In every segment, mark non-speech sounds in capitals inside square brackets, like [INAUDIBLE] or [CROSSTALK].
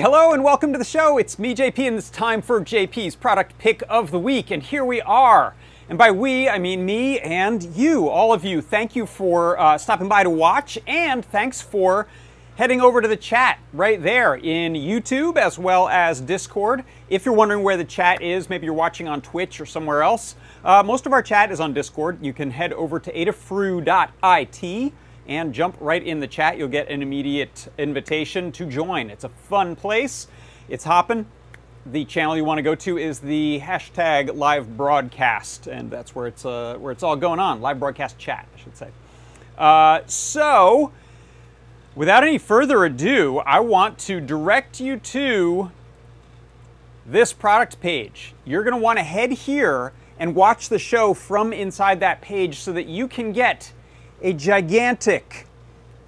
Hello and welcome to the show. It's me, JP, and it's time for JP's product pick of the week. And here we are. And by we, I mean me and you, all of you. Thank you for uh, stopping by to watch, and thanks for heading over to the chat right there in YouTube as well as Discord. If you're wondering where the chat is, maybe you're watching on Twitch or somewhere else, uh, most of our chat is on Discord. You can head over to adafru.it and jump right in the chat. You'll get an immediate invitation to join. It's a fun place. It's hopping. The channel you want to go to is the hashtag live broadcast, and that's where it's uh, where it's all going on. Live broadcast chat, I should say. Uh, so, without any further ado, I want to direct you to this product page. You're going to want to head here and watch the show from inside that page so that you can get a gigantic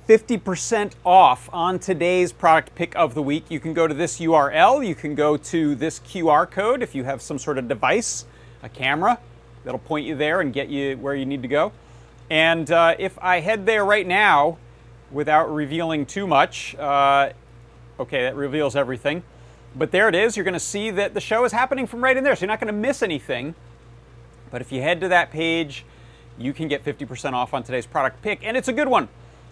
50% off on today's product pick of the week. You can go to this URL, you can go to this QR code if you have some sort of device, a camera, that'll point you there and get you where you need to go. And uh, if I head there right now, without revealing too much, uh, okay, that reveals everything. But there it is. You're going to see that the show is happening from right in there, so you're not going to miss anything. But if you head to that page, you can get 50% off on today's product pick, and it's a good one.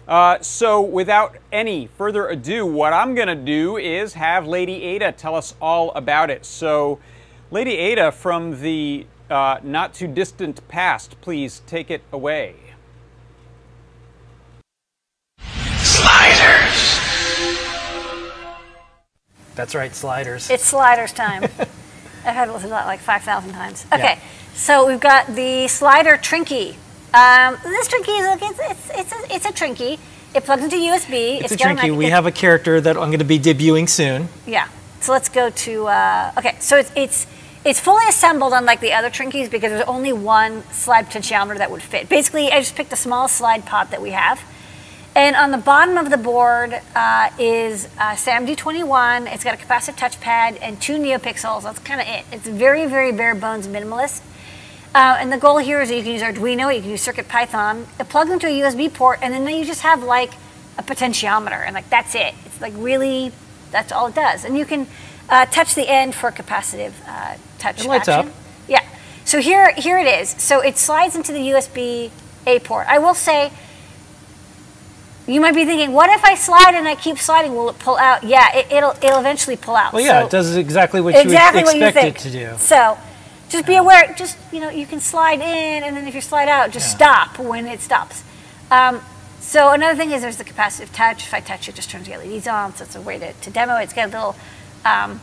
Uh, so without any further ado, what I'm going to do is have Lady Ada tell us all about it. So Lady Ada from the uh, not too distant past, please take it away. Sliders. That's right, sliders. It's sliders time. [LAUGHS] I've had to listen to that like 5,000 times. Okay, Yeah. So we've got the slider Trinkey. Um, this Trinkey is it's, it's, it's, a, it's a Trinkey. It plugs into USB. It's a a Trinkey. We have a character that I'm going to be debuting soon. Yeah. So let's go to uh, okay. So it's it's it's fully assembled unlike the other Trinkeys because there's only one slide potentiometer that would fit. Basically, I just picked the smallest slide pot that we have. And on the bottom of the board uh, is uh, SAMD21. It's got a capacitive touchpad and two NeoPixels. That's kind of it. It's very, very bare bones minimalist. Uh, and the goal here is that you can use Arduino, you can use CircuitPython. It plugs into a USB port, and then you just have like a potentiometer, and like that's it. It's like really, that's all it does. And you can uh, touch the end for capacitive uh, touch It lights action. up. Yeah. So here, here it is. So it slides into the USB A port. I will say, you might be thinking, what if I slide and I keep sliding? Will it pull out? Yeah, it, it'll it'll eventually pull out. Well, yeah, So- it does exactly what exactly you what would you expect think. it to do. So, just be aware. Just you know, you can slide in, and then if you slide out, just Yeah. stop when it stops. Um, so another thing is there's the capacitive touch. If I touch it, just turns the LEDs on. So it's a way to, to demo. It's got a little um,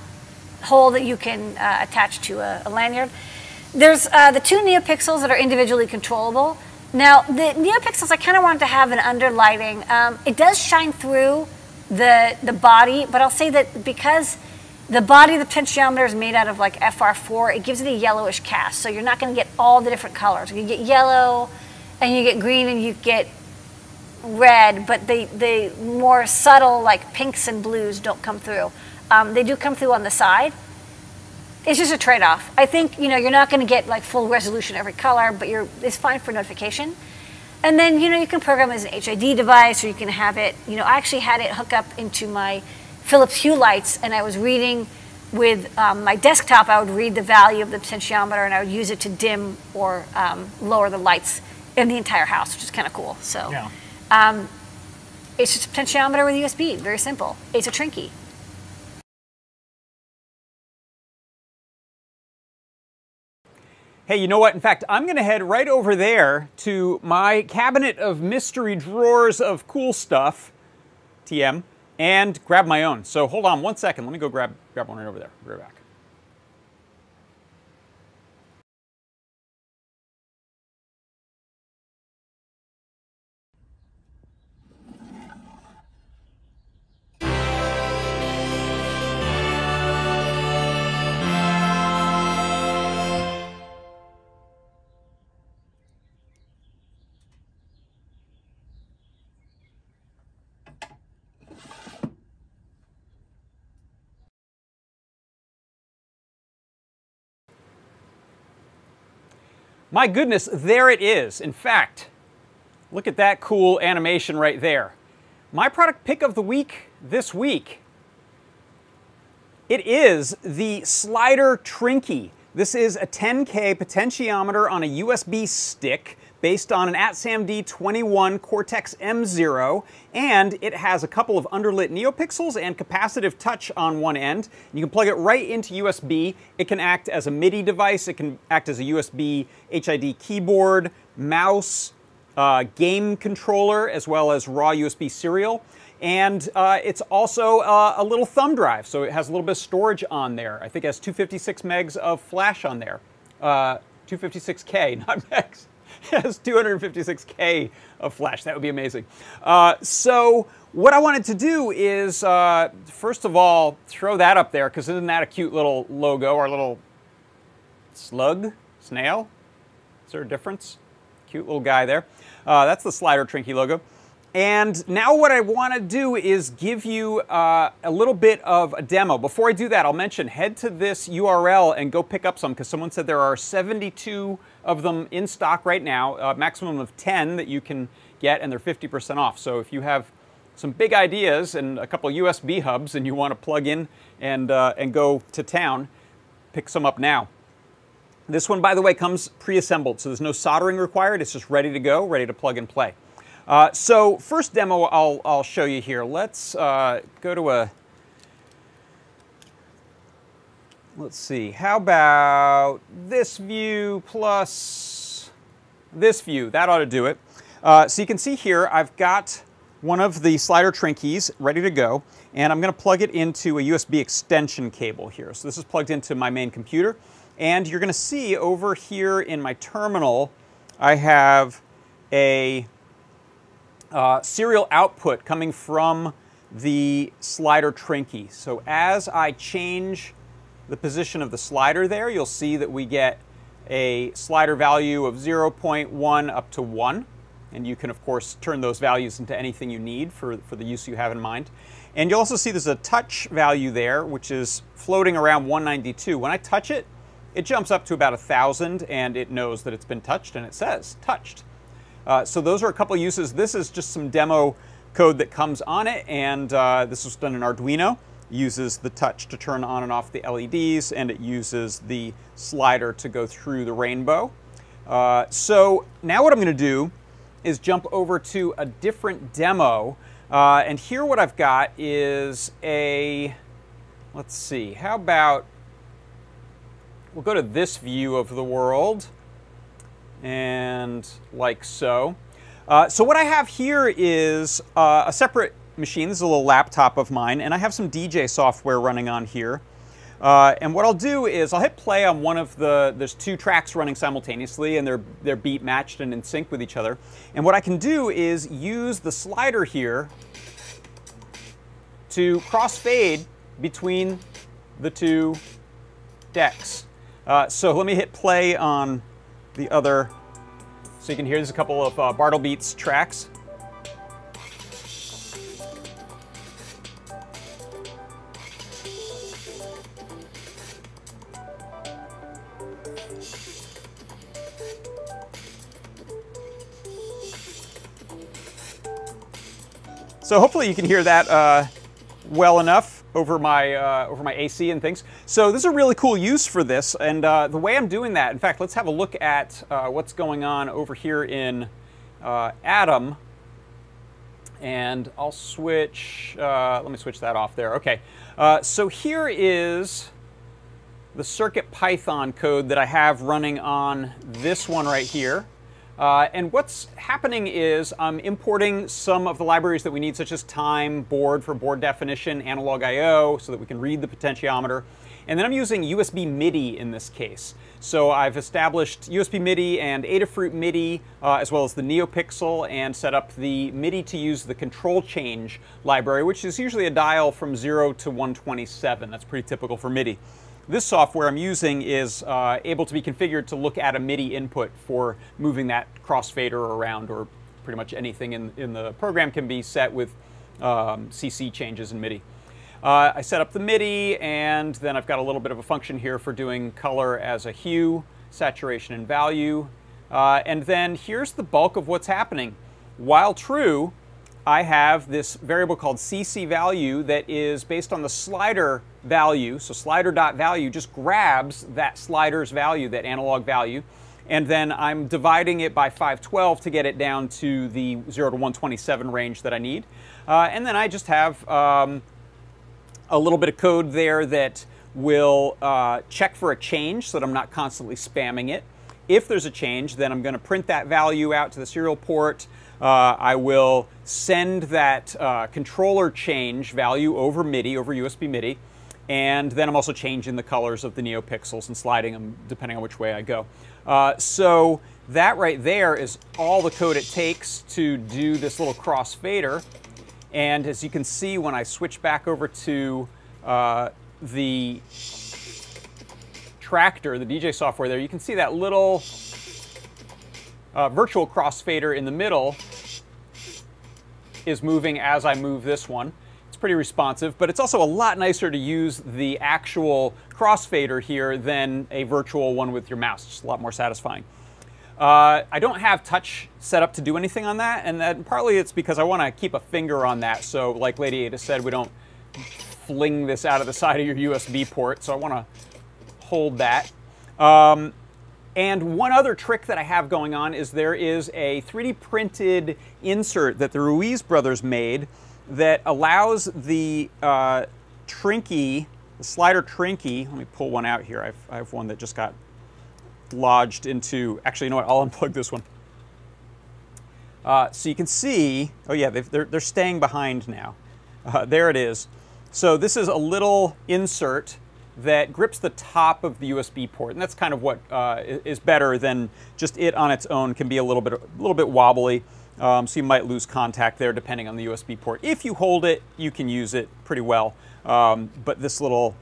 hole that you can uh, attach to a, a lanyard. There's uh, the two NeoPixels that are individually controllable. Now, the NeoPixels, I kind of wanted to have an underlighting. Um, it does shine through the, the body, but I'll say that because the body of the potentiometer is made out of like FR4, it gives it a yellowish cast. So you're not going to get all the different colors. You get yellow, and you get green, and you get red, but the, the more subtle, like pinks and blues, don't come through. Um, they do come through on the side. It's just a trade-off. I think you know you're not going to get like full resolution every color, but you're it's fine for notification. And then you know you can program it as an HID device, or you can have it. You know, I actually had it hook up into my Philips Hue lights, and I was reading with um, my desktop. I would read the value of the potentiometer, and I would use it to dim or um, lower the lights in the entire house, which is kind of cool. So. Yeah. Um, it's just a potentiometer with USB. Very simple. It's a Trinkey. Hey, you know what? In fact, I'm going to head right over there to my cabinet of mystery drawers of cool stuff, TM, and grab my own. So hold on one second. Let me go grab, grab one right over there. Be right back. My goodness, there it is. In fact, look at that cool animation right there. My product pick of the week this week It is the Slider Trinkey. This is a 10K potentiometer on a USB stick based on an ATSAM D21 Cortex M0, and it has a couple of underlit NeoPixels and capacitive touch on one end. You can plug it right into USB. It can act as a MIDI device, it can act as a USB HID keyboard, mouse, uh, game controller, as well as raw USB serial. And uh, it's also uh, a little thumb drive, so it has a little bit of storage on there. I think it has 256 megs of flash on there. 256K, uh, [LAUGHS] not megs. [LAUGHS] Has 256K of flash. That would be amazing. Uh, so what I wanted to do is, uh, first of all, throw that up there, because isn't that a cute little logo, our little slug, snail? Is there a difference? Cute little guy there. that's the Slider Trinkey logo. And now what I want to do is give you uh, a little bit of a demo. Before I do that, I'll mention head to this URL and go pick up some because someone said there are 72 of them in stock right now, a maximum of 10 that you can get, and they're 50% off. So if you have some big ideas and a couple USB hubs and you want to plug in and, uh, and go to town, pick some up now. This one, by the way, comes pre-assembled, so there's no soldering required. It's just ready to go, ready to plug and play. Uh, so first demo I'll, I'll show you here. Let's uh, go to a, let's see, how about this view plus this view? That ought to do it. Uh, so you can see here I've got one of the slider trinkeys ready to go and I'm going to plug it into a USB extension cable here. So this is plugged into my main computer and you're going to see over here in my terminal I have a uh, serial output coming from the slider Trinkey. So as I change the position of the slider there, you'll see that we get a slider value of 0.1 up to 1. And you can, of course, turn those values into anything you need for, for the use you have in mind. And you'll also see there's a touch value there, which is floating around 192. When I touch it, it jumps up to about 1,000, and it knows that it's been touched, and it says touched. Uh, so those are a couple uses. This is just some demo code that comes on it, and uh, this was done in Arduino. Uses the touch to turn on and off the LEDs, and it uses the slider to go through the rainbow. Uh, so now what I'm going to do is jump over to a different demo. Uh, and here what I've got is a, let's see, how about, we'll go to this view of the world and like so. Uh, so what I have here is uh, a separate machine. This is a little laptop of mine, and I have some DJ software running on here. Uh, and what I'll do is I'll hit play on one of the, there's two tracks running simultaneously and they're, they're beat matched and in sync with each other. And what I can do is use the slider here to crossfade between the two decks. Uh, so let me hit play on the other. So you can hear there's a couple of uh, Bartle Beats tracks. So hopefully you can hear that uh, well enough over my, uh, over my AC and things. So this is a really cool use for this. And uh, the way I'm doing that, in fact, let's have a look at uh, what's going on over here in uh, Atom. And I'll switch, uh, let me switch that off there. Okay, uh, so here is the Circuit Python code that I have running on this one right here. Uh, and what's happening is I'm importing some of the libraries that we need, such as time, board for board definition, analog I.O., so that we can read the potentiometer. And then I'm using USB MIDI in this case. So I've established USB MIDI and Adafruit MIDI, uh, as well as the NeoPixel, and set up the MIDI to use the control change library, which is usually a dial from 0 to 127. That's pretty typical for MIDI. This software I'm using is uh, able to be configured to look at a MIDI input for moving that crossfader around or pretty much anything in, in the program can be set with um, CC changes in MIDI. Uh, I set up the MIDI and then I've got a little bit of a function here for doing color as a hue, saturation and value. Uh, and then here's the bulk of what's happening. While true, I have this variable called CC value that is based on the slider value. So slider.value just grabs that slider's value, that analog value, and then I'm dividing it by 512 to get it down to the 0 to 127 range that I need. Uh, and then I just have um, a little bit of code there that will uh, check for a change so that I'm not constantly spamming it. If there's a change, then I'm going to print that value out to the serial port. Uh, I will send that uh, controller change value over MIDI, over USB MIDI, and then I'm also changing the colors of the NeoPixels and sliding them depending on which way I go. Uh, so that right there is all the code it takes to do this little crossfader. And as you can see, when I switch back over to uh, the Traktor, the DJ software there, you can see that little uh, virtual crossfader in the middle is moving as I move this one. It's pretty responsive, but it's also a lot nicer to use the actual crossfader here than a virtual one with your mouse. It's a lot more satisfying. Uh, I don't have touch set up to do anything on that, and that partly it's because I want to keep a finger on that. So, like Lady Ada said, we don't fling this out of the side of your USB port. So I want to hold that. Um, and one other trick that I have going on is there is a 3D printed insert that the Ruiz brothers made that allows the uh, Trinkey, the slider Trinkey, let me pull one out here. I've, I have one that just got lodged into, actually, you know what, I'll [LAUGHS] unplug this one. Uh, so you can see, oh yeah, they're, they're staying behind now. Uh, there it is. So this is a little insert that grips the top of the USB port, and that's kind of what uh, is better than just it on its own. Can be a little bit a little bit wobbly, um, so you might lose contact there depending on the USB port. If you hold it, you can use it pretty well. Um, but this little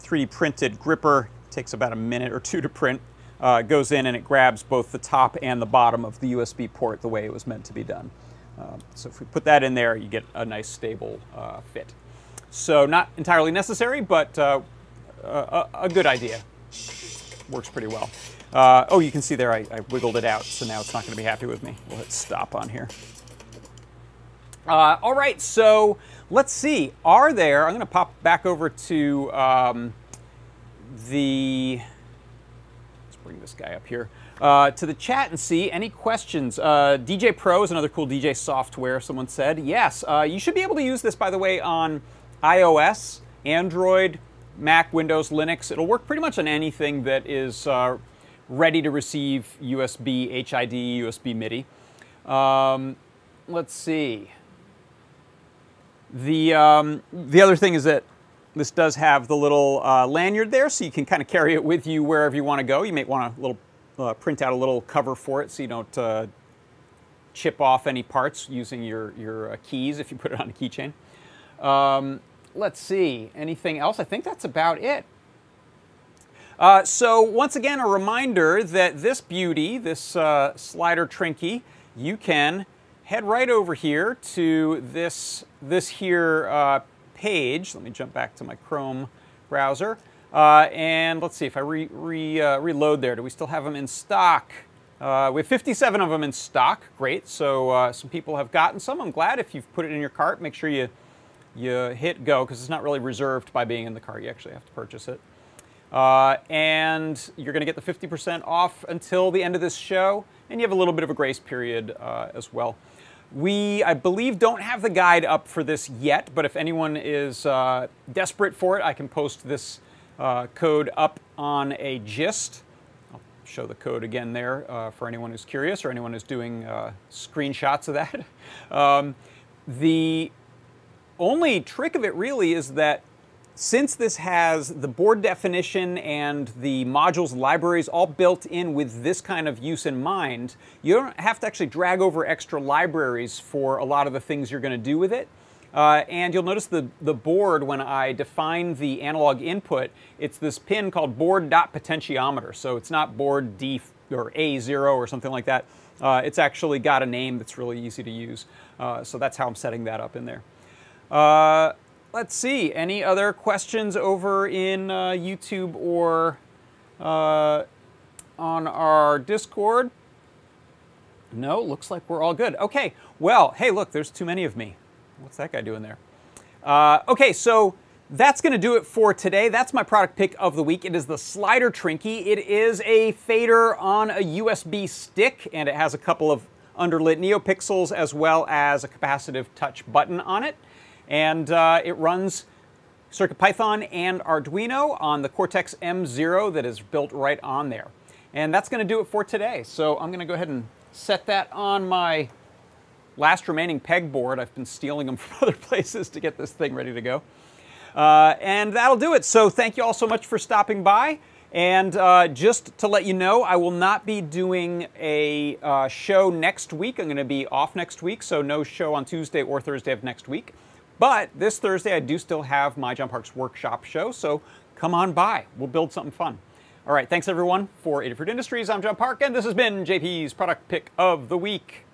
3D printed gripper takes about a minute or two to print. Uh, goes in and it grabs both the top and the bottom of the USB port the way it was meant to be done. Uh, so if we put that in there, you get a nice stable uh, fit. So not entirely necessary, but uh, a, a, good idea. Works pretty well. Uh, oh, you can see there I, I, wiggled it out, so now it's not going to be happy with me. We'll hit stop on here. Uh, all right, so let's see. Are there, I'm going to pop back over to um, the, let's bring this guy up here, uh, to the chat and see any questions. Uh, DJ Pro is another cool DJ software, someone said. Yes, uh, you should be able to use this, by the way, on iOS, Android, Mac, Windows, Linux. It'll work pretty much on anything that is uh, ready to receive USB, HID, USB MIDI. Um, let's see. The, um, the other thing is that this does have the little uh, lanyard there, so you can kind of carry it with you wherever you want to go. You may want to little, uh, print out a little cover for it so you don't uh, chip off any parts using your, your uh, keys if you put it on a keychain. Um, let's see, anything else? I think that's about it. Uh, so once again, a reminder that this beauty, this uh, slider Trinkey, you can head right over here to this, this here uh, page. Let me jump back to my Chrome browser. Uh, and let's see if I re, re, uh, reload there. Do we still have them in stock? Uh, we have 57 of them in stock. Great. So some people have gotten some. I'm glad if you've put it in your cart. Make sure you you hit go because it's not really reserved by being in the car. You actually have to purchase it. Uh, and you're going to get the 50% off until the end of this show, and you have a little bit of a grace period uh, as well. We, I believe, don't have the guide up for this yet, but if anyone is uh, desperate for it, I can post this uh, code up on a gist. I'll show the code again there uh, for anyone who's curious or anyone who's doing uh, screenshots of that. [LAUGHS] um, the only trick of it really is that since this has the board definition and the modules libraries all built in with this kind of use in mind, you don't have to actually drag over extra libraries for a lot of the things you're going to do with it. Uh, and you'll notice the, the board, when I define the analog input, it's this pin called board.potentiometer. So it's not board D or A0 or something like that. Uh, it's actually got a name that's really easy to use. Uh, so that's how I'm setting that up in there. Let's see, any other questions over in uh, YouTube or uh, on our Discord? No, looks like we're all good. Okay, well, hey, look, there's too many of me. What's that guy doing there? Uh, okay, so that's going to do it for today. That's my product pick of the week. It is the Slider Trinkey. It is a fader on a USB stick, and it has a couple of underlit NeoPixels as well as a capacitive touch button on it. And uh, it runs CircuitPython and Arduino on the Cortex M0 that is built right on there. And that's going to do it for today. So I'm going to go ahead and set that on my last remaining pegboard. I've been stealing them [LAUGHS] from other places to get this thing ready to go. Uh, and that'll do it. So thank you all so much for stopping by. And uh, just to let you know, I will not be doing a uh, show next week. I'm going to be off next week, so no show on Tuesday or Thursday of next week. But this Thursday, I do still have my John Park's workshop show, so come on by. We'll build something fun. All right, thanks everyone for Adafruit Industries. I'm John Park, and this has been JP's Product Pick of the Week.